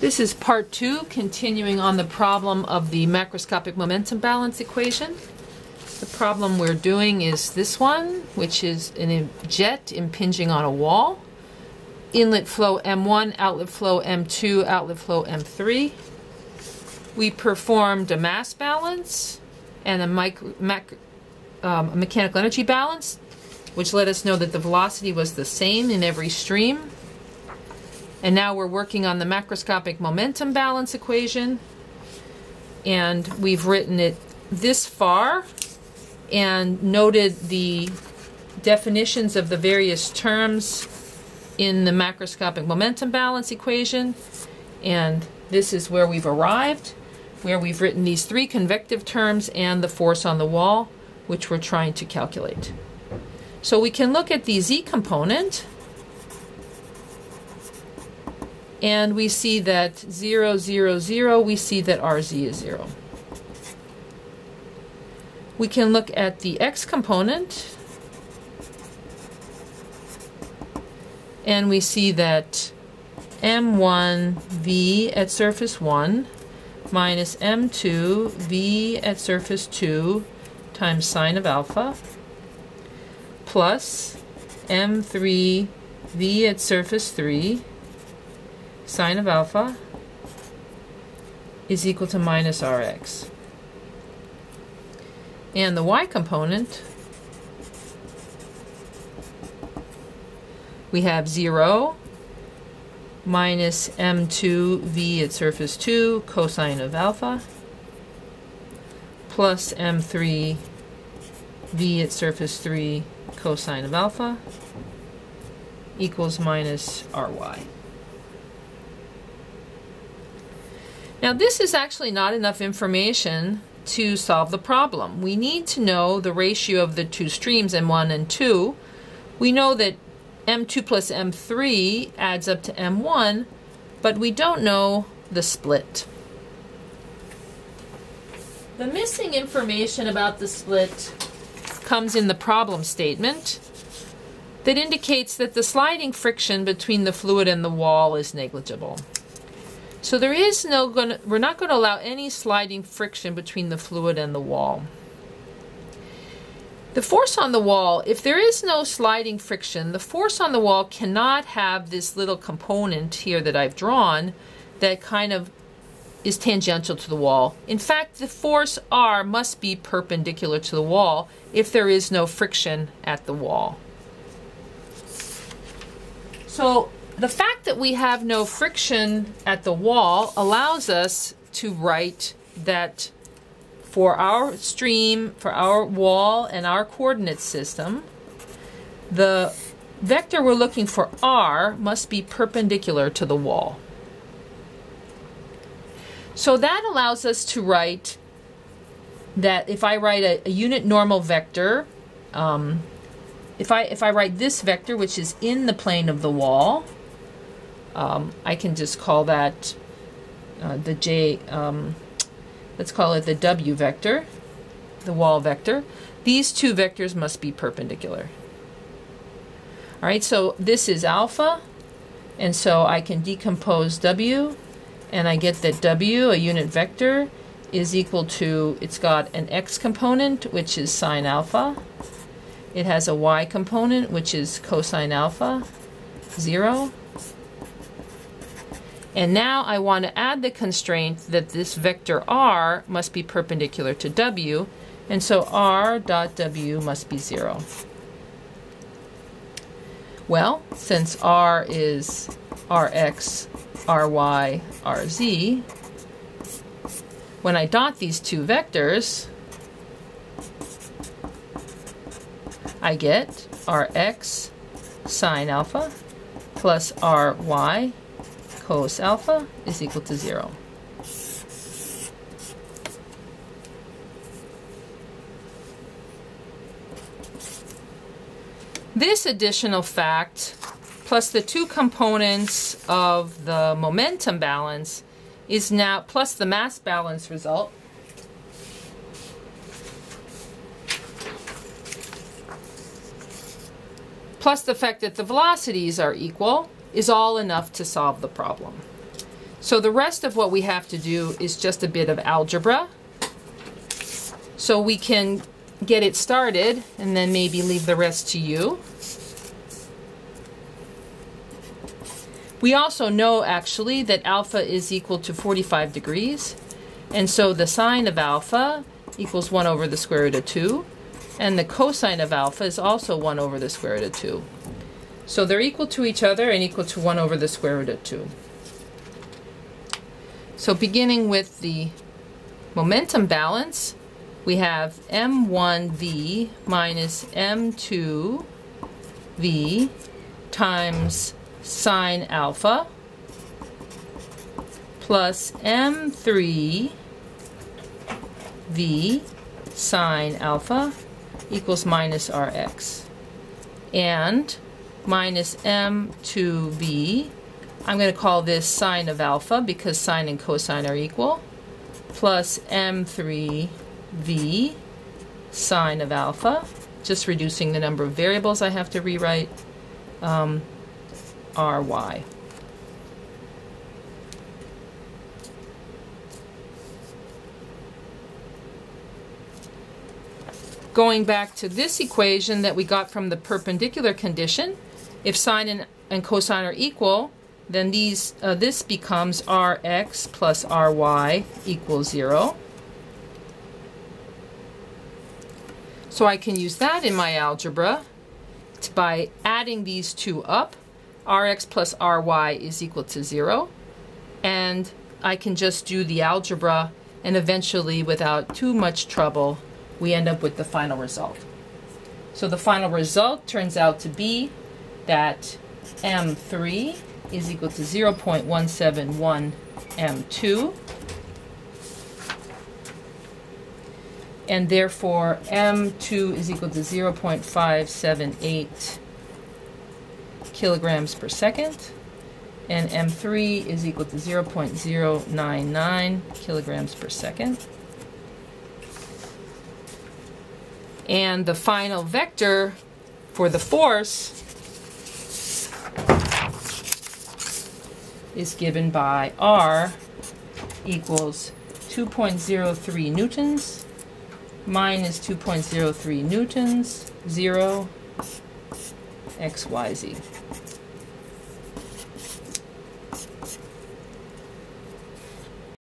This is part two, continuing on the problem of the macroscopic momentum balance equation. The problem we're doing is this one, which is a jet impinging on a wall. Inlet flow M1, outlet flow M2, outlet flow M3. We performed a mass balance and a, micro, mac, um, mechanical energy balance, which let us know that the velocity was the same in every stream. And now we're working on the macroscopic momentum balance equation. And we've written it this far and noted the definitions of the various terms in the macroscopic momentum balance equation. And this is where we've arrived, where we've written these three convective terms and the force on the wall, which we're trying to calculate. So we can look at the z component and we see that 0, 0, 0, we see that RZ is 0. We can look at the x component, and we see that m1 v at surface 1 minus m2 v at surface 2 times sine of alpha plus m3 v at surface 3 sine of alpha is equal to minus Rx. And the y component, we have 0 minus m2v at surface 2 cosine of alpha plus m3 v at surface 3 cosine of alpha equals minus ry. Now this is actually not enough information to solve the problem. We need to know the ratio of the two streams, M1 and 2. We know that M2 plus M3 adds up to M1, but we don't know the split. The missing information about the split comes in the problem statement that indicates that the sliding friction between the fluid and the wall is negligible. So there is no going we're not going to allow any sliding friction between the fluid and the wall. The force on the wall, if there is no sliding friction, the force on the wall cannot have this little component here that I've drawn that kind of is tangential to the wall. In fact, the force R must be perpendicular to the wall if there is no friction at the wall. So the fact that we have no friction at the wall allows us to write that for our stream, for our wall and our coordinate system, the vector we're looking for r must be perpendicular to the wall. So that allows us to write that if I write a, a unit normal vector, um, if I if I write this vector, which is in the plane of the wall, um, I can just call that uh, the J, um, let's call it the W vector, the wall vector. These two vectors must be perpendicular. All right, so this is alpha, and so I can decompose W, and I get that W, a unit vector, is equal to, it's got an x component, which is sine alpha. It has a y component, which is cosine alpha, 0. And now I want to add the constraint that this vector r must be perpendicular to w, and so r dot w must be 0. Well, since r is rx, ry, rz, when I dot these two vectors, I get rx sine alpha plus ry cos alpha is equal to 0. This additional fact, plus the two components of the momentum balance, is now, plus the mass balance result, plus the fact that the velocities are equal, is all enough to solve the problem. So the rest of what we have to do is just a bit of algebra. So we can get it started and then maybe leave the rest to you. We also know actually that alpha is equal to 45 degrees. And so the sine of alpha equals 1 over the square root of 2. And the cosine of alpha is also 1 over the square root of 2. So they're equal to each other and equal to 1 over the square root of 2. So beginning with the momentum balance, we have m1v minus m2v times sine alpha plus m3 v sine alpha equals minus rx. And minus m2v, I'm going to call this sine of alpha because sine and cosine are equal, plus m3 v sine of alpha, just reducing the number of variables I have to rewrite, um, ry. Going back to this equation that we got from the perpendicular condition, if sine and, and cosine are equal, then these uh, this becomes rx plus ry equals 0. So I can use that in my algebra by adding these two up. Rx plus Ry is equal to 0. And I can just do the algebra and eventually, without too much trouble, we end up with the final result. So the final result turns out to be that M3 is equal to 0.171 M2 and therefore M2 is equal to 0.578 kilograms per second, and M3 is equal to 0.099 kilograms per second. And the final vector for the force is given by R equals 2.03 newtons minus 2.03 newtons, 0, xyz.